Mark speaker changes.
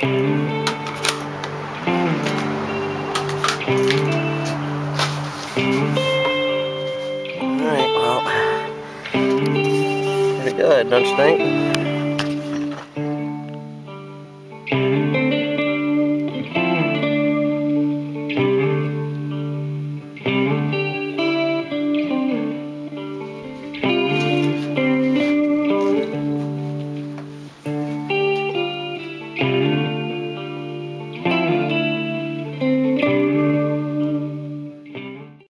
Speaker 1: Alright, well, pretty good, don't you think?